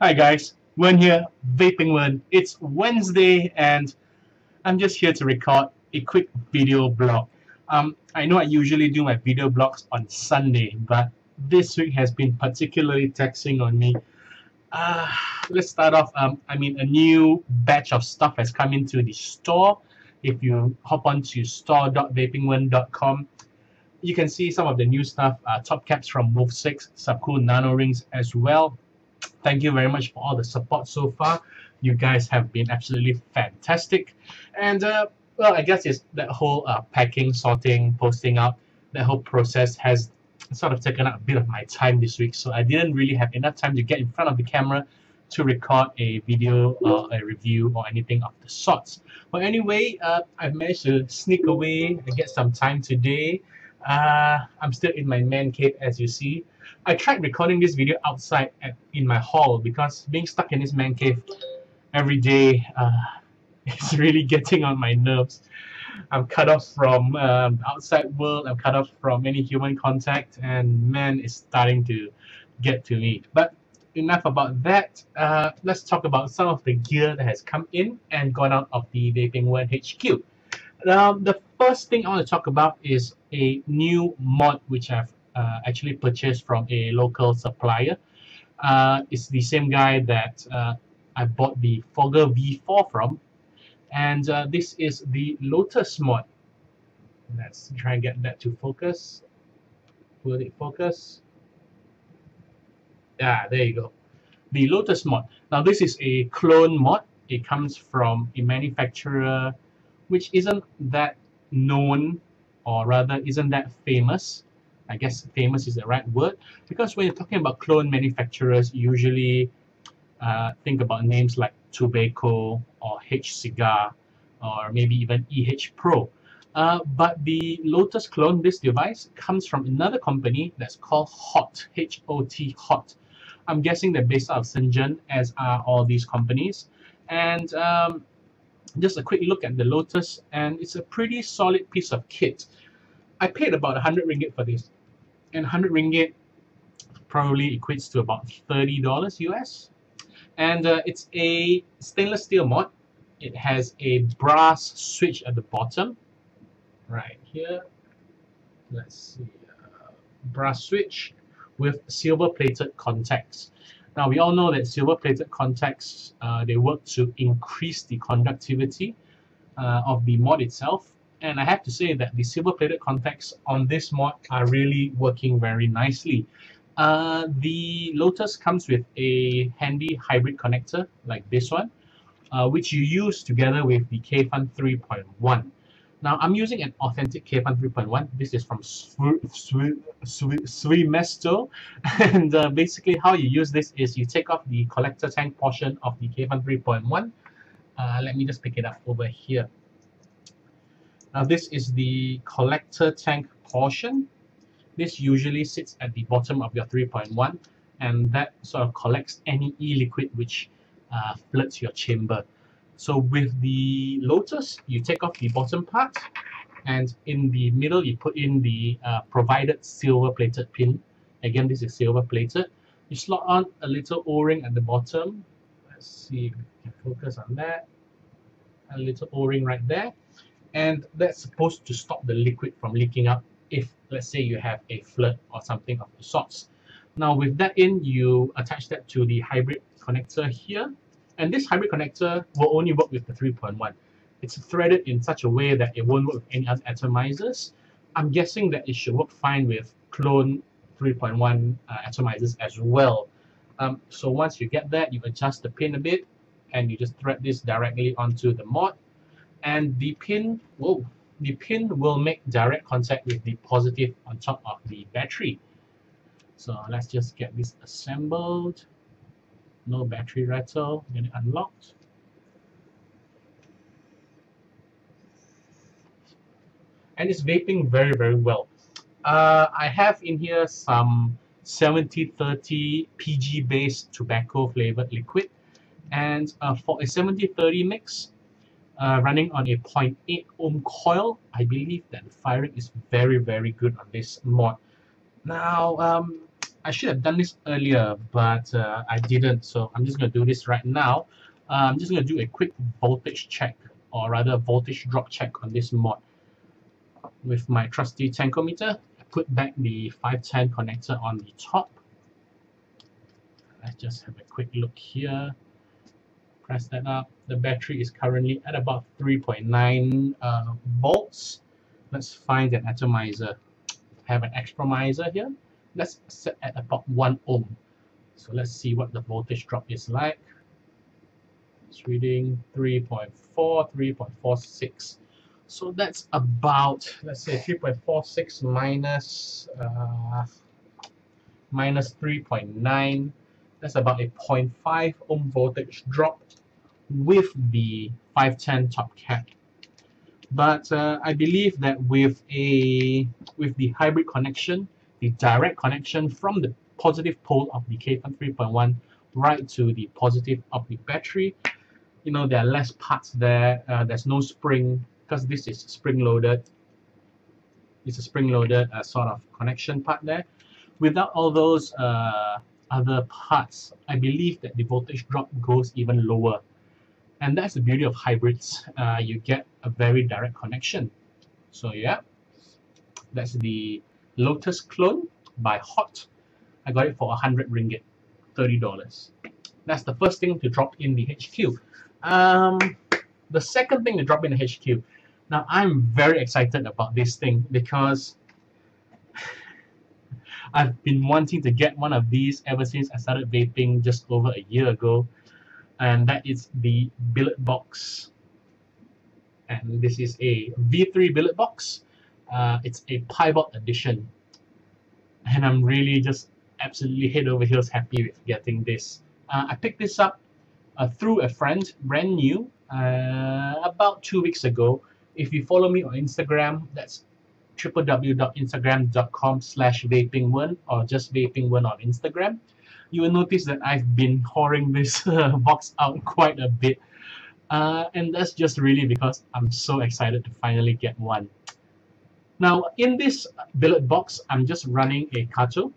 Hi guys, Wern here, Vaping Wern. It's Wednesday and I'm just here to record a quick video blog. Um, I know I usually do my video blogs on Sunday, but this week has been particularly taxing on me. Uh, let's start off. Um, I mean, a new batch of stuff has come into the store. If you hop onto store.vapingwern.com, you can see some of the new stuff. Uh, top caps from Wolvesix, Subcool Nano Rings as well thank you very much for all the support so far. You guys have been absolutely fantastic. And, uh, well, I guess it's that whole uh, packing, sorting, posting out, that whole process has sort of taken up a bit of my time this week. So I didn't really have enough time to get in front of the camera to record a video or a review or anything of the sorts. But anyway, uh, I've managed to sneak away and get some time today. Uh, I'm still in my man cave as you see. I tried recording this video outside at, in my hall because being stuck in this man cave every day uh, is really getting on my nerves. I'm cut off from um, outside world, I'm cut off from any human contact and man is starting to get to me. But enough about that. Uh, let's talk about some of the gear that has come in and gone out of the Vaping Wern HQ. Um, the first thing I want to talk about is a new mod which I've uh, actually purchased from a local supplier. Uh, it's the same guy that uh, I bought the Fogger V4 from. And uh, this is the Lotus mod. Let's try and get that to focus. Will it focus? Yeah, there you go. The Lotus mod. Now this is a clone mod. It comes from a manufacturer which isn't that known or rather isn't that famous? I guess famous is the right word. Because when you're talking about clone manufacturers usually uh, think about names like Tobeco or HCigar or maybe even EH Pro. Uh, but the Lotus clone this device comes from another company that's called Hot H-O-T Hot. I'm guessing they're based out of Shenzhen as are all these companies. And um, just a quick look at the Lotus and it's a pretty solid piece of kit. I paid about 100 ringgit for this and 100 ringgit probably equates to about $30 US and uh, it's a stainless steel mod. It has a brass switch at the bottom right here. Let's see uh, brass switch with silver plated contacts now we all know that silver plated contacts uh, they work to increase the conductivity uh, of the mod itself and I have to say that the silver plated contacts on this mod are really working very nicely. Uh, the Lotus comes with a handy hybrid connector like this one, uh, which you use together with the Kayfun 3.1. Now I'm using an authentic Kayfun 3.1. This is from SvoeMesto. And uh, basically how you use this is you take off the collector tank portion of the Kayfun 3.1. Uh, let me just pick it up over here. Now this is the collector tank portion. This usually sits at the bottom of your 3.1 and that sort of collects any e-liquid which uh, floods your chamber. So with the Lotus, you take off the bottom part and in the middle you put in the uh, provided silver plated pin. Again, this is silver plated. You slot on a little o-ring at the bottom. Let's see if we can focus on that. A little o-ring right there and that's supposed to stop the liquid from leaking out if let's say you have a flood or something of the sorts. Now with that in, you attach that to the hybrid connector here and this hybrid connector will only work with the 3.1. It's threaded in such a way that it won't work with any other atomizers. I'm guessing that it should work fine with clone 3.1 uh, atomizers as well. Um, so once you get that, you adjust the pin a bit and you just thread this directly onto the mod and the pin will the pin will make direct contact with the positive on top of the battery so let's just get this assembled no battery rattle get it unlocked and it's vaping very very well uh, I have in here some 7030 PG based tobacco flavored liquid and uh, for a 7030 mix uh, running on a 0.8 ohm coil. I believe that the firing is very, very good on this mod. Now, um, I should have done this earlier, but uh, I didn't, so I'm just going to do this right now. Uh, I'm just going to do a quick voltage check, or rather voltage drop check on this mod. With my trusty tankometer, I put back the 510 connector on the top. Let's just have a quick look here. Press that up. The battery is currently at about 3.9 uh, volts. Let's find an atomizer. I have an Xpromizer here let's set at about 1 ohm. So let's see what the voltage drop is like. It's reading 3.4, 3.46. So that's about, let's say 3.46 minus, uh, minus 3.9. That's about a 0.5 ohm voltage drop with the 510 top cap. But uh, I believe that with a with the hybrid connection, the direct connection from the positive pole of the Kayfun 3.1 right to the positive of the battery. You know, there are less parts there. Uh, there's no spring because this is spring-loaded. It's a spring-loaded uh, sort of connection part there. Without all those uh, other parts, I believe that the voltage drop goes even lower. And that's the beauty of hybrids. Uh, you get a very direct connection. So yeah, that's the Lotus clone by Hot. I got it for 100 ringgit, $30. That's the first thing to drop in the HQ. Um, the second thing to drop in the HQ. Now, I'm very excited about this thing because I've been wanting to get one of these ever since I started vaping just over a year ago. And that is the billet box. And this is a V3 billet box uh, it's a Piebald edition. And I'm really just absolutely head over heels happy with getting this. Uh, I picked this up uh, through a friend, brand new, uh, about two weeks ago. If you follow me on Instagram, that's www.instagram.com slash vapingwern or just vapingwern on Instagram. You will notice that I've been whoring this uh, box out quite a bit. Uh, and that's just really because I'm so excited to finally get one. Now, in this billet box, I'm just running a Kato.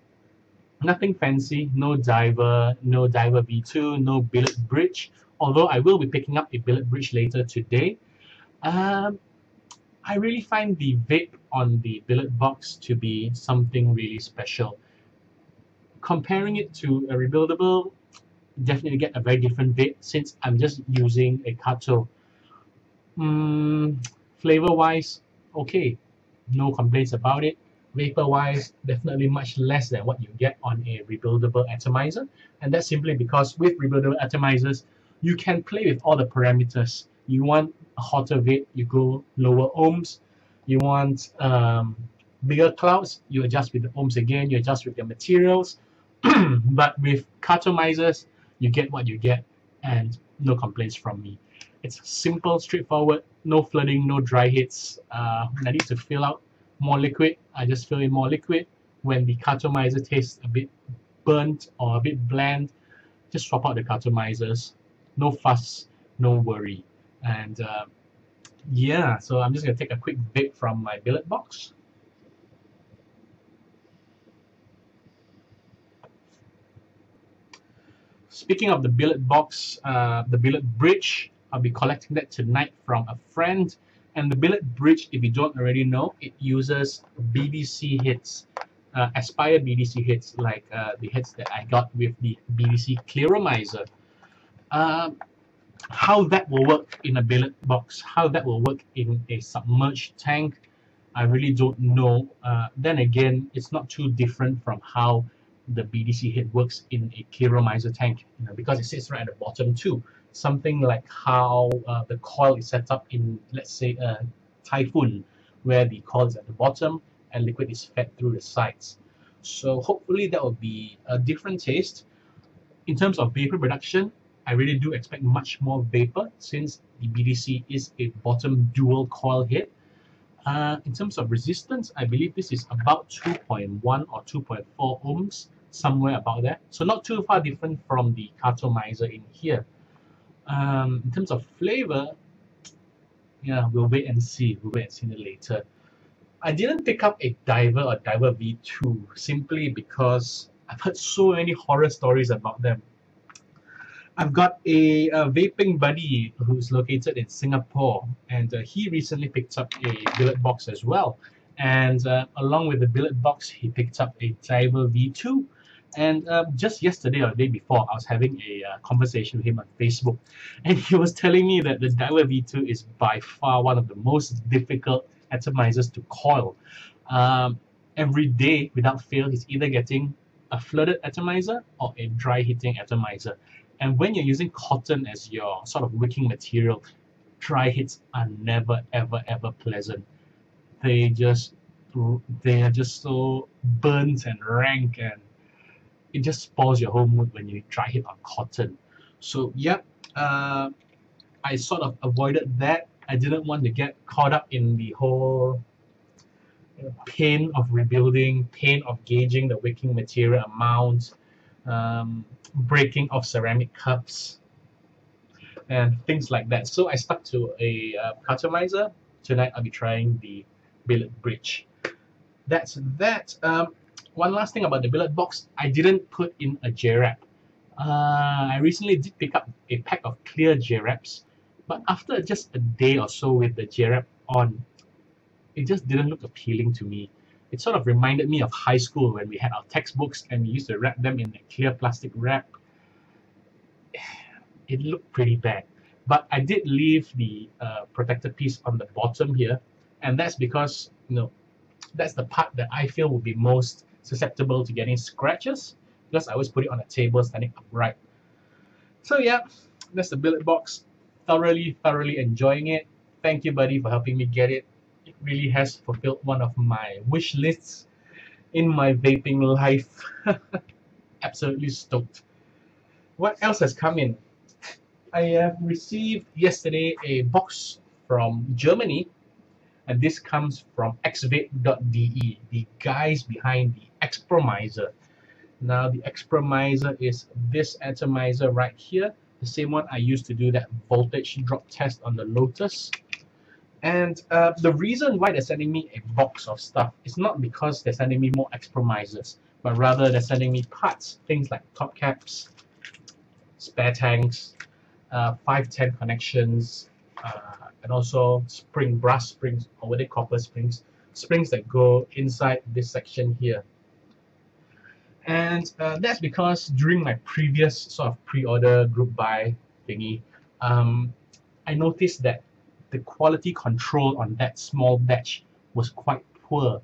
Nothing fancy, no diver, no diver V2, no billet bridge, although I will be picking up a billet bridge later today. Um, I really find the vape on the billet box to be something really special. Comparing it to a rebuildable, definitely get a very different vape since I'm just using a Kato. Mm, Flavor-wise, okay, no complaints about it. Vapor-wise, definitely much less than what you get on a rebuildable atomizer. And that's simply because with rebuildable atomizers, you can play with all the parameters. You want a hotter vape, you go lower ohms. You want um, bigger clouds, you adjust with the ohms again, you adjust with your materials. but with cartomizers, you get what you get and no complaints from me. It's simple, straightforward, no flooding, no dry hits. Uh, when I need to fill out more liquid, I just fill in more liquid. When the cartomizer tastes a bit burnt or a bit bland, just swap out the cartomizers. No fuss, no worry. And uh, yeah, so I'm just going to take a quick bit from my billet box. Speaking of the billet box, uh, the billet bridge, I'll be collecting that tonight from a friend. And the billet bridge, if you don't already know, it uses BDC heads, uh, Aspire BDC heads, like uh, the heads that I got with the BDC Clearomizer. Uh, how that will work in a billet box, how that will work in a submerged tank, I really don't know. Uh, then again, it's not too different from how the BDC head works in a Clearomizer tank, you know, because it sits right at the bottom too something like how uh, the coil is set up in, let's say, a Typhoon, where the coil is at the bottom and liquid is fed through the sides. So hopefully that will be a different taste. In terms of vapor production, I really do expect much more vapor since the BDC is a bottom dual coil head. Uh, in terms of resistance, I believe this is about 2.1 or 2.4 ohms, somewhere about there. So not too far different from the cartomizer in here. Um, in terms of flavor, yeah, we'll wait and see. We'll wait and see it later. I didn't pick up a Diver or Diver V2 simply because I've heard so many horror stories about them. I've got a, a vaping buddy who's located in Singapore, and uh, he recently picked up a billet box as well. And uh, along with the billet box, he picked up a Diver V2. And uh, just yesterday or the day before, I was having a uh, conversation with him on Facebook, and he was telling me that the Diver V2 is by far one of the most difficult atomizers to coil. Um, every day, without fail, he's either getting a flooded atomizer or a dry heating atomizer. And when you're using cotton as your sort of wicking material, dry hits are never, ever, ever pleasant. They just, they are just so burnt and rank and it just spoils your whole mood when you dry it on cotton. So, yep, uh, I sort of avoided that. I didn't want to get caught up in the whole pain of rebuilding, pain of gauging the wicking material amount, um, breaking of ceramic cups, and things like that. So I stuck to a uh, cartomizer. Tonight I'll be trying the billet bridge. That's that. Um, one last thing about the billet box, I didn't put in a J-wrap. Uh, I recently did pick up a pack of clear J-wraps, but after just a day or so with the J-wrap on, it just didn't look appealing to me. It sort of reminded me of high school when we had our textbooks and we used to wrap them in a clear plastic wrap. It looked pretty bad. But I did leave the uh, protector piece on the bottom here, and that's because you know that's the part that I feel would be most susceptible to getting scratches because I always put it on a table standing upright. So yeah, that's the billet box. Thoroughly, thoroughly enjoying it. Thank you, buddy, for helping me get it it really has fulfilled one of my wish lists in my vaping life. Absolutely stoked. What else has come in? I have received yesterday a box from Germany and this comes from xvape.de, the guys behind the Xpromizer. Now the Xpromizer is this atomizer right here, the same one I used to do that voltage drop test on the Lotus. And uh, the reason why they're sending me a box of stuff is not because they're sending me more Xpromizers, but rather they're sending me parts, things like top caps, spare tanks, uh, 510 connections, uh, and also spring brass springs, or they copper springs, springs that go inside this section here. And uh, that's because during my previous sort of pre-order group buy thingy, um, I noticed that the quality control on that small batch was quite poor.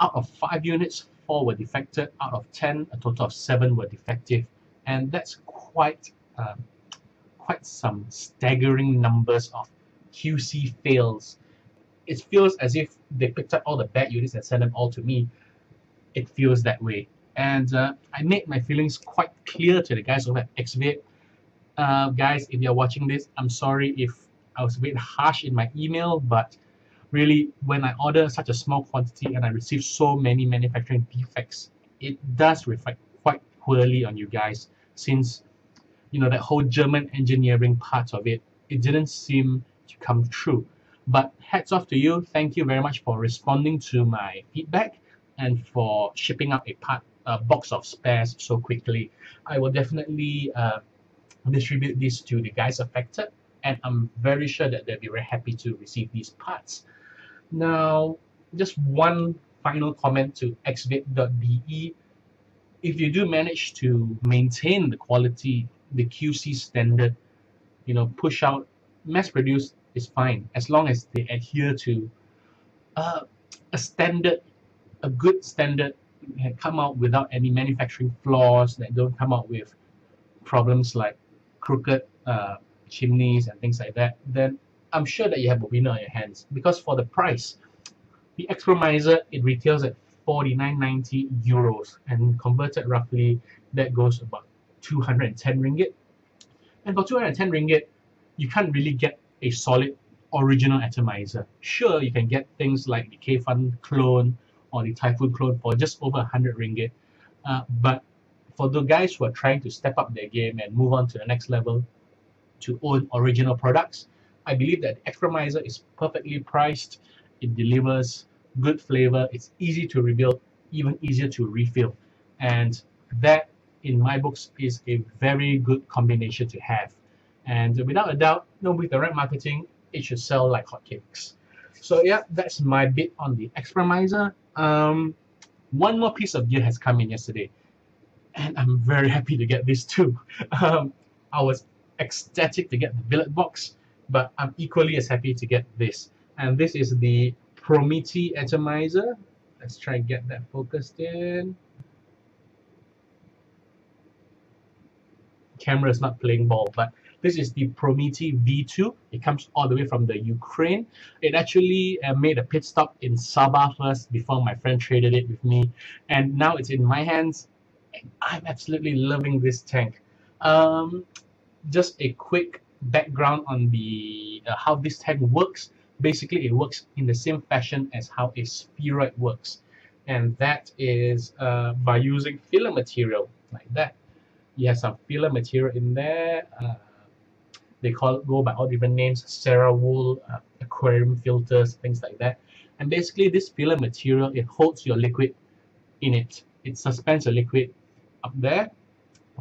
Out of 5 units, 4 were defected. Out of 10, a total of 7 were defective. And that's quite, uh, quite some staggering numbers of QC fails. It feels as if they picked up all the bad units and sent them all to me. It feels that way. And uh, I made my feelings quite clear to the guys over at XVape. Uh, guys, if you're watching this, I'm sorry if I was a bit harsh in my email, but really when I order such a small quantity and I receive so many manufacturing defects, it does reflect quite poorly on you guys since you know that whole German engineering part of it, it didn't seem come true. But hats off to you. Thank you very much for responding to my feedback and for shipping up a part a box of spares so quickly. I will definitely uh, distribute this to the guys affected and I'm very sure that they'll be very happy to receive these parts. Now, just one final comment to xvape.de. If you do manage to maintain the quality, the QC standard, you know, push out, mass produce is fine as long as they adhere to uh, a standard, a good standard, and come out without any manufacturing flaws, that don't come out with problems like crooked uh, chimneys and things like that, then I'm sure that you have a winner on your hands. Because for the price, the Xpromizer, it retails at 49.90 euros and converted roughly, that goes about 210 ringgit. And for 210 ringgit, you can't really get a solid original atomizer. Sure, you can get things like the Kayfun clone or the Typhoon clone for just over 100 ringgit. Uh, but for the guys who are trying to step up their game and move on to the next level, to own original products. I believe that Xpromizer is perfectly priced. It delivers good flavor. It's easy to rebuild, even easier to refill. And that in my books is a very good combination to have. And without a doubt, know, with the right marketing, it should sell like hotcakes. So yeah, that's my bit on the Expromizer. Um, one more piece of gear has come in yesterday, and I'm very happy to get this too. Um, I was ecstatic to get the billet box, but I'm equally as happy to get this. And this is the Prometey atomizer. Let's try and get that focused in. Camera is not playing ball, but this is the Prometey V2. It comes all the way from the Ukraine. It actually uh, made a pit stop in Sabah first before my friend traded it with me. And now it's in my hands. And I'm absolutely loving this tank. Um, just a quick background on the uh, how this tank works. Basically, it works in the same fashion as how a spheroid works. And that is uh, by using filler material like that. You have some filler material in there. Uh, they call go by all different names Cerawool uh, aquarium filters things like that. And basically this filler material it holds your liquid in it. It suspends your liquid up there.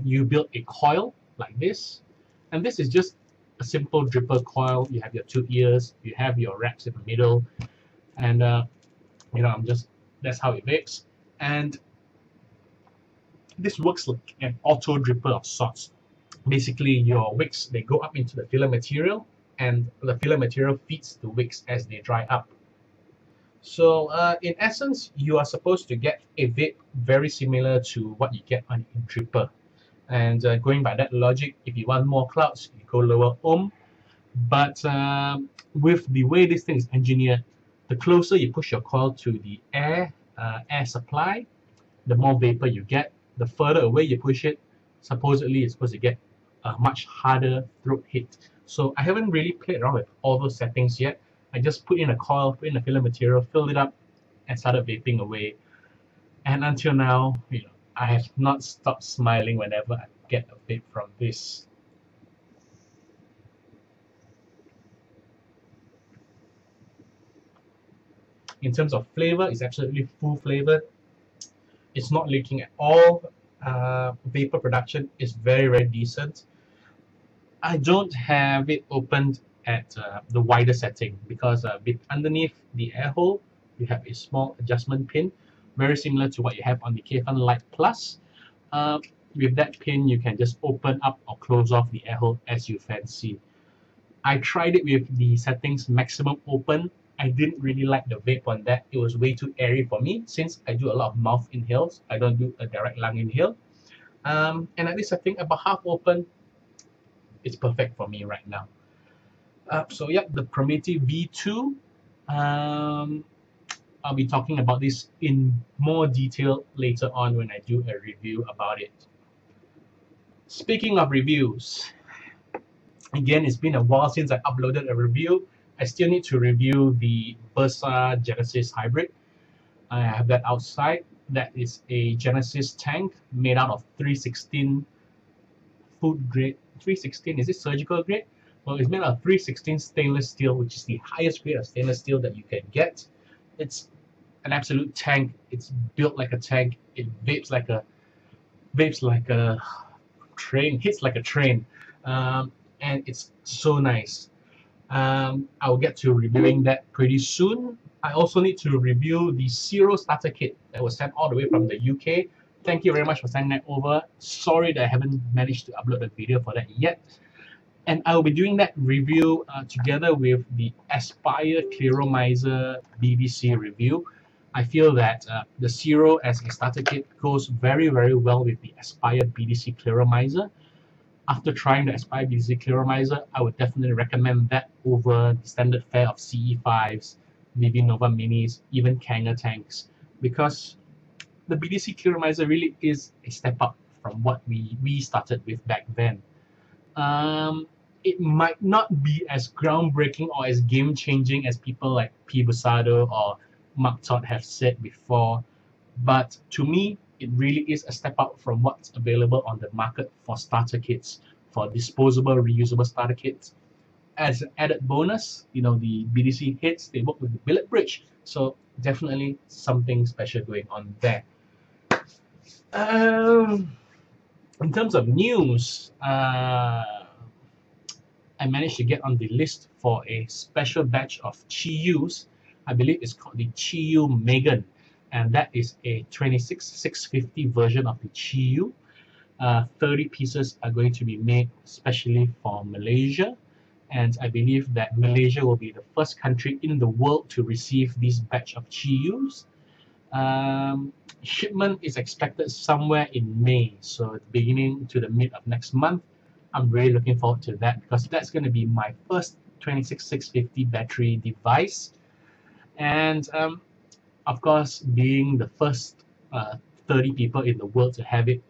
You build a coil like this. And this is just a simple dripper coil. You have your two ears you have your wraps in the middle. And uh, you know I'm just that's how it works. And this works like an auto dripper of sorts basically your wicks they go up into the filler material and the filler material feeds the wicks as they dry up. So uh, in essence you are supposed to get a vape very similar to what you get on a dripper and uh, going by that logic if you want more clouds you go lower ohm. But uh, with the way this thing is engineered the closer you push your coil to the air uh, air supply the more vapor you get. The further away you push it supposedly it's supposed to get much harder throat hit. So I haven't really played around with all those settings yet. I just put in a coil, put in a filler material, filled it up, and started vaping away. And until now, you know, I have not stopped smiling whenever I get a vape from this. In terms of flavor, it's absolutely full flavored. It's not leaking at all. Uh, vapor production is very, very decent. I don't have it opened at uh, the wider setting because uh, underneath the air hole you have a small adjustment pin very similar to what you have on the Kayfun Lite Plus. Uh, with that pin you can just open up or close off the air hole as you fancy. I tried it with the settings maximum open. I didn't really like the vape on that. It was way too airy for me since I do a lot of mouth inhales. I don't do a direct lung inhale. Um, and at I think about half open it's perfect for me right now. Uh, so yeah, the Prometey V2. Um, I'll be talking about this in more detail later on when I do a review about it. Speaking of reviews, again, it's been a while since I uploaded a review. I still need to review the Bersa Genesis Hybrid. I have that outside. That is a Genesis tank made out of 316 food grade 316 is it surgical grade? Well it's made out of 316 stainless steel which is the highest grade of stainless steel that you can get. It's an absolute tank. It's built like a tank. It vapes like a vapes like a train hits like a train. Um, and it's so nice. Um, I'll get to reviewing that pretty soon. I also need to review the Zero starter kit that was sent all the way from the UK thank you very much for sending that over. Sorry that I haven't managed to upload the video for that yet. And I will be doing that review uh, together with the Aspire Clearomizer BDC review. I feel that uh, the Zero as a starter kit goes very, very well with the Aspire BDC Clearomizer. After trying the Aspire BDC Clearomizer, I would definitely recommend that over the standard fare of CE5s, maybe Nova Minis, even Kanger tanks, because the BDC Clearomizer really is a step up from what we, we started with back then. Um, it might not be as groundbreaking or as game-changing as people like P. Busardo or Mark Todd have said before, but to me, it really is a step up from what's available on the market for starter kits, for disposable, reusable starter kits. As an added bonus, you know, the BDC hits, they work with the billet bridge, so definitely something special going on there. Um, in terms of news, uh, I managed to get on the list for a special batch of Chiyus. I believe it's called the Chiyu Megan, and that is a 26650 version of the Chiyu. Uh, 30 pieces are going to be made specially for Malaysia, and I believe that Malaysia will be the first country in the world to receive this batch of Chiyus. Um, shipment is expected somewhere in May, so beginning to the mid of next month. I'm really looking forward to that because that's going to be my first 26650 battery device. And um, of course, being the first uh, 30 people in the world to have it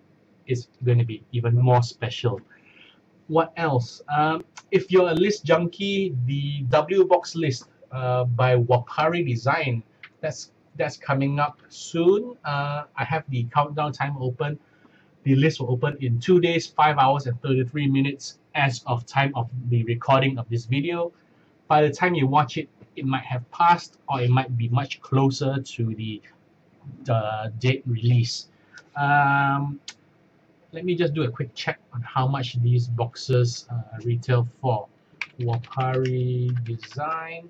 is going to be even more special. What else? Um, if you're a list junkie, the W box list uh, by Wapari Design, that's that's coming up soon. Uh, I have the countdown time open. The list will open in 2 days, 5 hours and 33 minutes as of time of the recording of this video. By the time you watch it, it might have passed or it might be much closer to the, the date release. Um, let me just do a quick check on how much these boxes uh, retail for. Wapari Design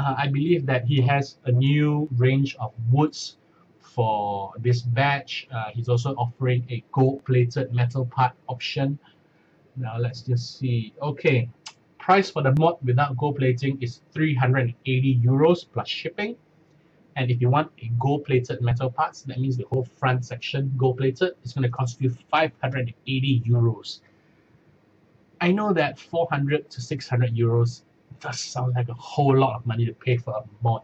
uh, I believe that he has a new range of woods for this batch. Uh, he's also offering a gold-plated metal part option. Now let's just see. Okay, price for the mod without gold plating is 380 euros plus shipping. And if you want a gold-plated metal parts, that means the whole front section gold-plated, it's going to cost you 580 euros. I know that 400 to 600 euros does sound like a whole lot of money to pay for a mod.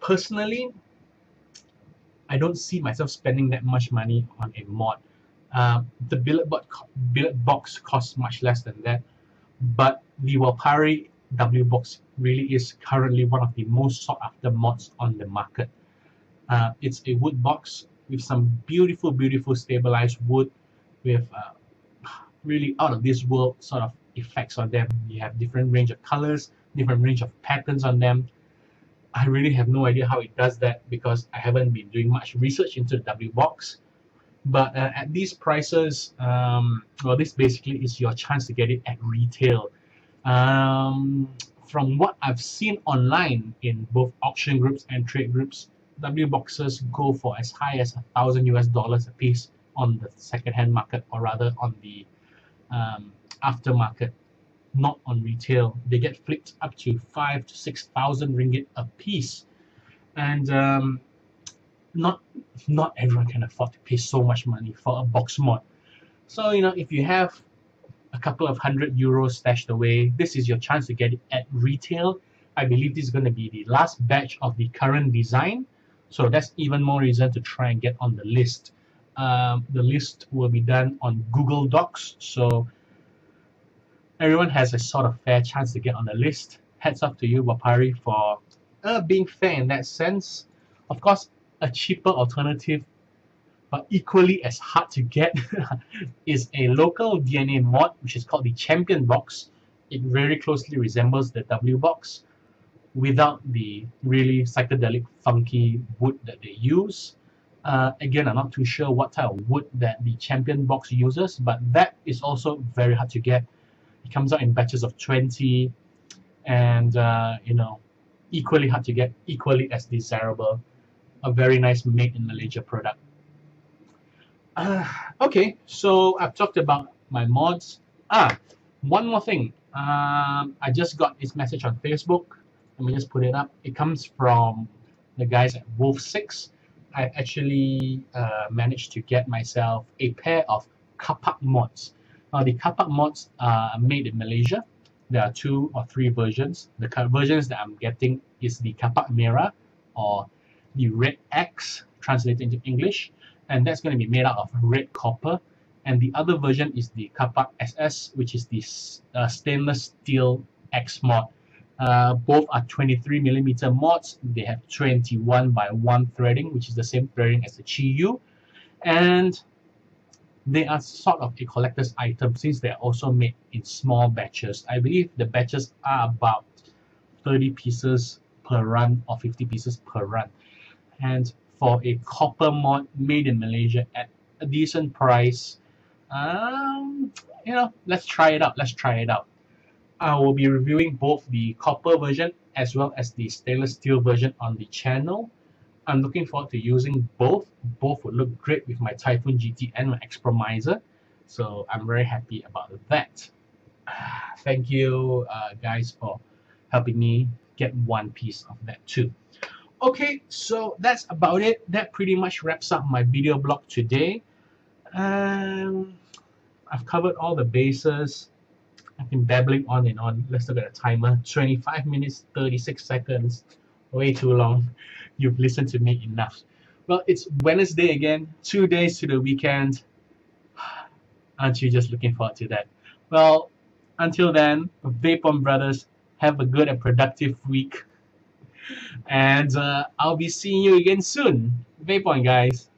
Personally, I don't see myself spending that much money on a mod. Uh, the billet, billet box costs much less than that, but the Wapari W box really is currently one of the most sought after mods on the market. Uh, it's a wood box with some beautiful, beautiful stabilized wood with uh, really out of this world sort of effects on them. You have different range of colors, different range of patterns on them. I really have no idea how it does that because I haven't been doing much research into the W box. But uh, at these prices, um, well, this basically is your chance to get it at retail. Um, from what I've seen online in both auction groups and trade groups, W boxes go for as high as a thousand US dollars a piece on the second-hand market, or rather on the um, aftermarket, not on retail. They get flipped up to five to six thousand ringgit a piece, and um, not not everyone can afford to pay so much money for a box mod. So you know if you have a couple of hundred euros stashed away, this is your chance to get it at retail. I believe this is going to be the last batch of the current design, so that's even more reason to try and get on the list. Um, the list will be done on Google Docs, so everyone has a sort of fair chance to get on the list. Heads up to you, Wapari, for uh, being fair in that sense. Of course, a cheaper alternative, but equally as hard to get, is a local DNA mod, which is called the Champion Box. It very closely resembles the W Box without the really psychedelic, funky wood that they use. Uh, again, I'm not too sure what type of wood that the Champion Box uses, but that is also very hard to get it comes out in batches of 20 and uh, you know equally hard to get equally as desirable. A very nice made in Malaysia product. Uh, okay so I've talked about my mods. Ah one more thing. Um, I just got this message on Facebook. Let me just put it up. It comes from the guys at Wolvesix I actually uh, managed to get myself a pair of Kapak mods uh, the Kapak mods are made in Malaysia. There are two or three versions. The versions that I'm getting is the Kapak Merah or the Red X translated into English and that's going to be made out of red copper and the other version is the Kapak SS which is the uh, stainless steel X mod. Uh, both are 23 millimeter mods. They have 21 by 1 threading which is the same threading as the Chiyu and they are sort of a collector's item since they are also made in small batches. I believe the batches are about 30 pieces per run or 50 pieces per run. And for a copper mod made in Malaysia at a decent price. Um, you know, let's try it out. Let's try it out. I will be reviewing both the copper version as well as the stainless steel version on the channel. I'm looking forward to using both. Both would look great with my Typhoon GT and my Xpromizer. So I'm very happy about that. Thank you uh, guys for helping me get one piece of that too. Okay, so that's about it. That pretty much wraps up my video blog today. Um, I've covered all the bases. I've been babbling on and on. Let's look at the timer. 25 minutes, 36 seconds. Way too long. You've listened to me enough. Well, it's Wednesday again. Two days to the weekend. Aren't you just looking forward to that? Well, until then, Vapon Brothers, have a good and productive week. And uh, I'll be seeing you again soon. Vapon, guys.